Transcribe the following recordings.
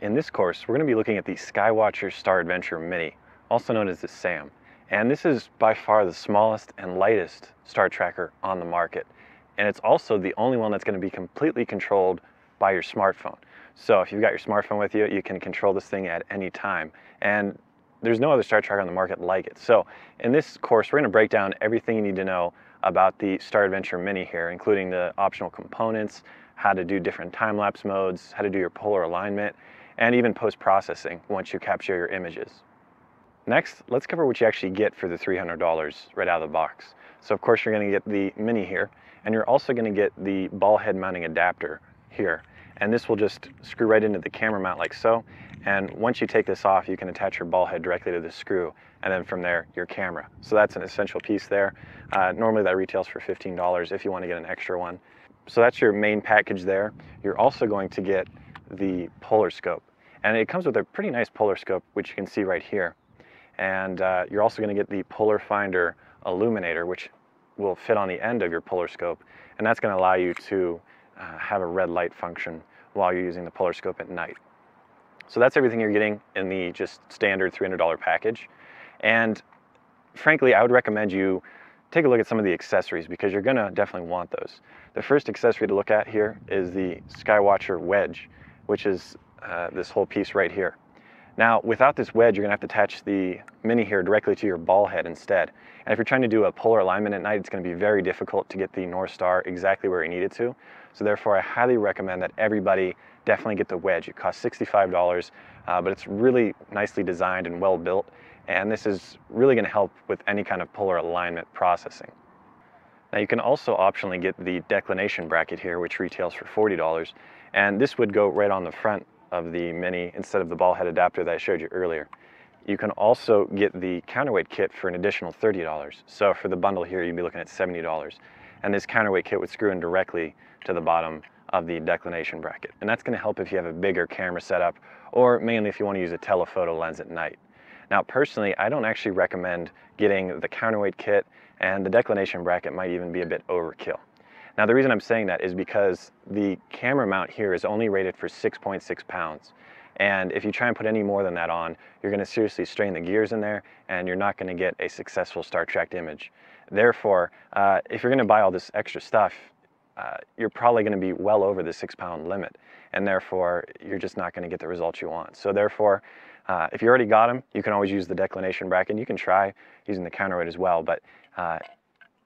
In this course, we're going to be looking at the Skywatcher Star Adventurer Mini, also known as the SAM. And this is by far the smallest and lightest star tracker on the market. And it's also the only one that's going to be completely controlled by your smartphone. So if you've got your smartphone with you, you can control this thing at any time. And there's no other star tracker on the market like it. So in this course, we're going to break down everything you need to know about the Star Adventurer Mini here, including the optional components, how to do different time-lapse modes, how to do your polar alignment, and even post-processing once you capture your images. Next, let's cover what you actually get for the $300 right out of the box. So of course you're going to get the Mini here, and you're also going to get the ball head mounting adapter here. And this will just screw right into the camera mount like so. And once you take this off, you can attach your ball head directly to the screw, and then from there, your camera. So that's an essential piece there. Uh, normally that retails for $15 if you want to get an extra one. So that's your main package there. You're also going to get the polar scope. And it comes with a pretty nice polar scope, which you can see right here. And uh, you're also going to get the Polar Finder illuminator, which will fit on the end of your polar scope. And that's going to allow you to uh, have a red light function while you're using the polar scope at night. So that's everything you're getting in the just standard $300 package. And frankly, I would recommend you take a look at some of the accessories because you're gonna definitely want those. The first accessory to look at here is the Skywatcher wedge, which is uh, this whole piece right here. Now, without this wedge, you're gonna have to attach the Mini here directly to your ball head instead. And if you're trying to do a polar alignment at night, it's gonna be very difficult to get the North Star exactly where you need it to. So therefore, I highly recommend that everybody definitely get the wedge. It costs $65, uh, but it's really nicely designed and well built. And this is really gonna help with any kind of polar alignment processing. Now you can also optionally get the declination bracket here, which retails for $40. And this would go right on the front of the Mini instead of the ball head adapter that I showed you earlier. You can also get the counterweight kit for an additional $30. So for the bundle here, you'd be looking at $70. And this counterweight kit would screw in directly to the bottom of the declination bracket. And that's gonna help if you have a bigger camera setup or mainly if you wanna use a telephoto lens at night. Now personally, I don't actually recommend getting the counterweight kit and the declination bracket might even be a bit overkill. Now the reason I'm saying that is because the camera mount here is only rated for 6.6 pounds. And if you try and put any more than that on, you're gonna seriously strain the gears in there and you're not gonna get a successful star tracked image. Therefore, uh, if you're gonna buy all this extra stuff, uh, you're probably gonna be well over the six pound limit. And therefore, you're just not gonna get the results you want. So therefore, uh, if you already got them, you can always use the declination bracket. You can try using the counterweight as well, but uh,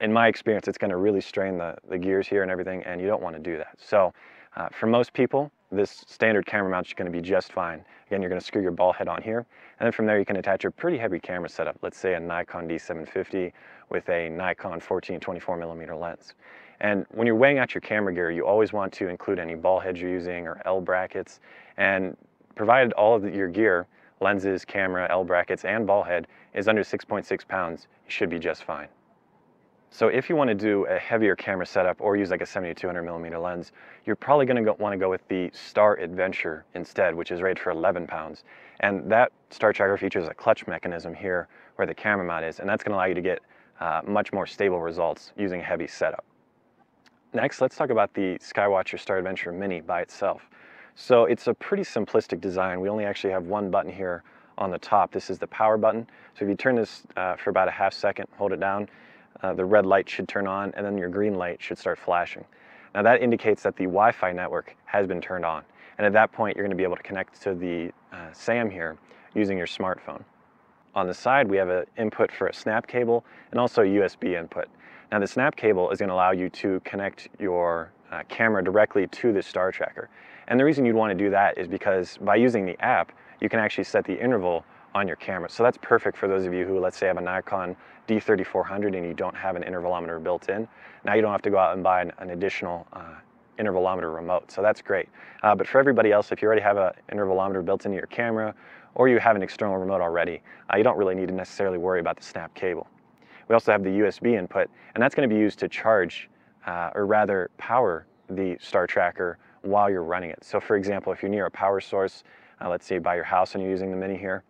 in my experience, it's going to really strain the, the gears here and everything, and you don't want to do that. So uh, for most people, this standard camera mount is going to be just fine. Again, you're going to screw your ball head on here, and then from there you can attach a pretty heavy camera setup, let's say a Nikon D750 with a Nikon 14 24 millimeter lens. And when you're weighing out your camera gear, you always want to include any ball heads you're using or L brackets, and provided all of your gear, lenses, camera, L brackets, and ball head is under 6.6 pounds, you should be just fine. So if you want to do a heavier camera setup or use like a 7200 millimeter lens, you're probably going to want to go with the Star Adventurer instead, which is rated for 11 pounds. And that Star Tracker features a clutch mechanism here where the camera mount is, and that's going to allow you to get uh, much more stable results using a heavy setup. Next, let's talk about the Skywatcher Star Adventurer Mini by itself. So it's a pretty simplistic design. We only actually have one button here on the top. This is the power button. So if you turn this uh, for about a half second, hold it down, uh, the red light should turn on and then your green light should start flashing. Now that indicates that the Wi-Fi network has been turned on. And at that point, you're going to be able to connect to the uh, SAM here using your smartphone. On the side, we have an input for a snap cable and also a USB input. Now the snap cable is going to allow you to connect your uh, camera directly to the star tracker. And the reason you'd want to do that is because by using the app, you can actually set the interval on your camera. So that's perfect for those of you who, let's say, have a Nikon D3400 and you don't have an intervalometer built in. Now you don't have to go out and buy an, an additional uh, intervalometer remote, so that's great. Uh, but for everybody else, if you already have an intervalometer built into your camera or you have an external remote already, uh, you don't really need to necessarily worry about the snap cable. We also have the USB input, and that's going to be used to charge, uh, or rather power, the Star Tracker while you're running it. So for example, if you're near a power source, uh, let's say by your house and you're using the Mini here,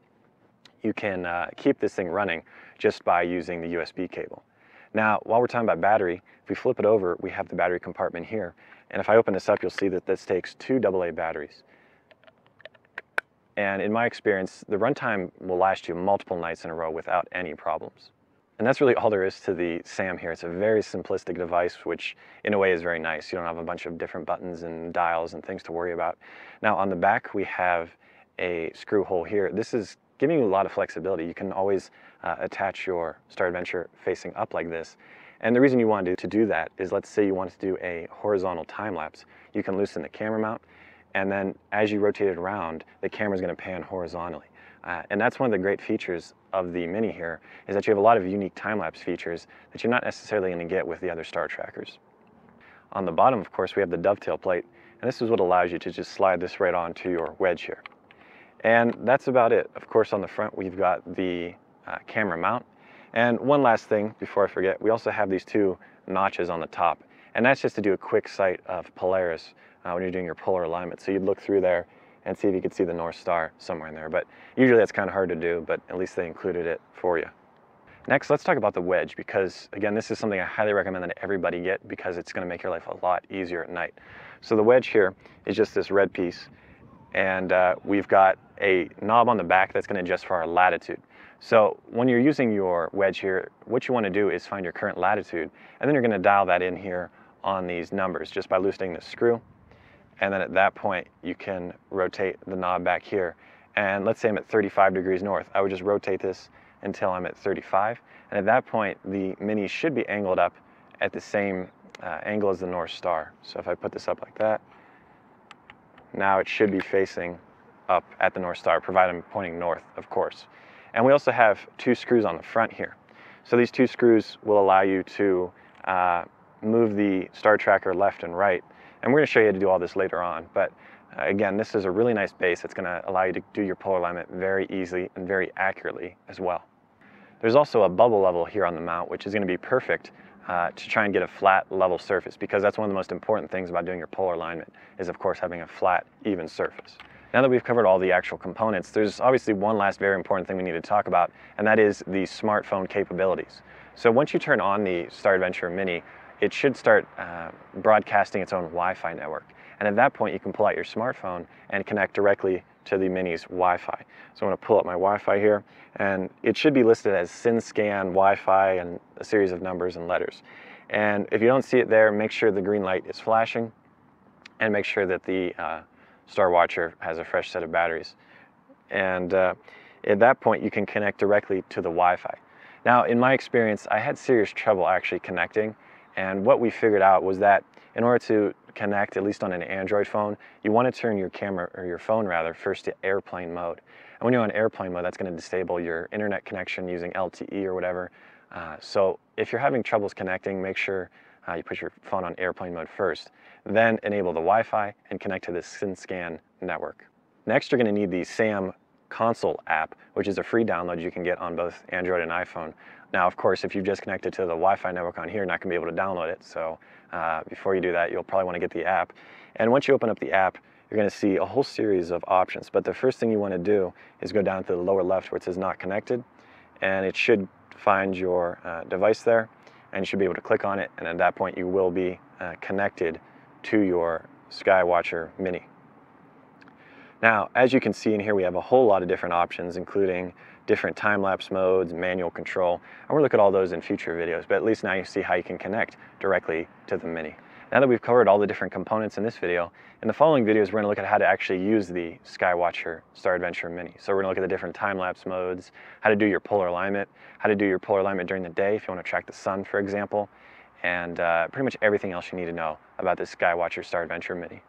you can uh, keep this thing running just by using the USB cable. Now, while we're talking about battery, if we flip it over, we have the battery compartment here. And if I open this up, you'll see that this takes two AA batteries. And in my experience, the runtime will last you multiple nights in a row without any problems. And that's really all there is to the SAM here. It's a very simplistic device, which in a way is very nice. You don't have a bunch of different buttons and dials and things to worry about. Now on the back, we have a screw hole here. This is giving you a lot of flexibility. You can always uh, attach your Star Adventurer facing up like this. And the reason you want to, to do that is let's say you want to do a horizontal time lapse. You can loosen the camera mount and then as you rotate it around, the camera is going to pan horizontally. Uh, and that's one of the great features of the Mini here, is that you have a lot of unique time-lapse features that you're not necessarily going to get with the other star trackers. On the bottom, of course, we have the dovetail plate, and this is what allows you to just slide this right onto your wedge here. And that's about it. Of course, on the front, we've got the uh, camera mount. And one last thing before I forget, we also have these two notches on the top. And that's just to do a quick sight of Polaris uh, when you're doing your polar alignment. So you'd look through there and see if you could see the North Star somewhere in there. But usually that's kind of hard to do, but at least they included it for you. Next, let's talk about the wedge because again, this is something I highly recommend that everybody get because it's gonna make your life a lot easier at night. So the wedge here is just this red piece and uh, we've got a knob on the back that's gonna adjust for our latitude. So when you're using your wedge here, what you wanna do is find your current latitude and then you're gonna dial that in here on these numbers just by loosening the screw and then at that point, you can rotate the knob back here. And let's say I'm at 35 degrees north. I would just rotate this until I'm at 35. And at that point, the Mini should be angled up at the same uh, angle as the North Star. So if I put this up like that, now it should be facing up at the North Star, provided I'm pointing north, of course. And we also have two screws on the front here. So these two screws will allow you to uh, move the star tracker left and right and we're going to show you how to do all this later on. But uh, again, this is a really nice base that's going to allow you to do your polar alignment very easily and very accurately as well. There's also a bubble level here on the mount, which is going to be perfect uh, to try and get a flat level surface because that's one of the most important things about doing your polar alignment is of course having a flat even surface. Now that we've covered all the actual components, there's obviously one last very important thing we need to talk about, and that is the smartphone capabilities. So once you turn on the Star Adventurer Mini, it should start uh, broadcasting its own Wi-Fi network. And at that point, you can pull out your smartphone and connect directly to the Mini's Wi-Fi. So I'm going to pull up my Wi-Fi here, and it should be listed as SYNSCAN Wi-Fi and a series of numbers and letters. And if you don't see it there, make sure the green light is flashing, and make sure that the uh, Star Watcher has a fresh set of batteries. And uh, at that point, you can connect directly to the Wi-Fi. Now, in my experience, I had serious trouble actually connecting and what we figured out was that in order to connect, at least on an Android phone, you want to turn your camera, or your phone rather, first to airplane mode. And when you're on airplane mode, that's going to disable your internet connection using LTE or whatever. Uh, so if you're having troubles connecting, make sure uh, you put your phone on airplane mode first. Then enable the Wi-Fi and connect to the SYNSCAN network. Next, you're going to need the SAM console app, which is a free download you can get on both Android and iPhone. Now, of course, if you've just connected to the Wi-Fi network on here, you're not going to be able to download it. So uh, before you do that, you'll probably want to get the app. And once you open up the app, you're going to see a whole series of options. But the first thing you want to do is go down to the lower left where it says not connected. And it should find your uh, device there. And you should be able to click on it. And at that point, you will be uh, connected to your Skywatcher Mini. Now, as you can see in here, we have a whole lot of different options, including different time-lapse modes, manual control, and we'll look at all those in future videos, but at least now you see how you can connect directly to the Mini. Now that we've covered all the different components in this video, in the following videos we're going to look at how to actually use the Skywatcher Star Adventurer Mini. So we're going to look at the different time-lapse modes, how to do your polar alignment, how to do your polar alignment during the day if you want to track the sun, for example, and uh, pretty much everything else you need to know about the Skywatcher Star Adventurer Mini.